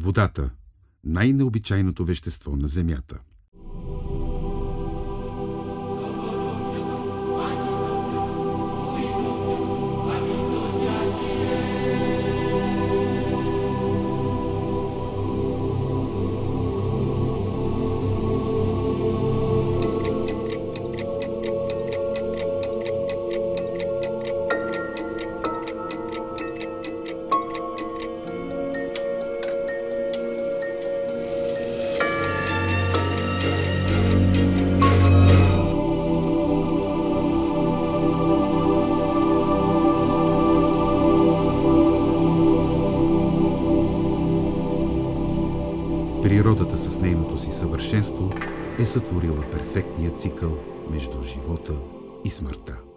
Водата – най-необичайното вещество на Земята. Природата с нейното си съвършенство е сътворила перфектния цикъл между живота и смъртта.